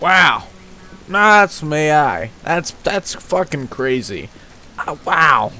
Wow. That's me. I. That's that's fucking crazy. Uh, wow.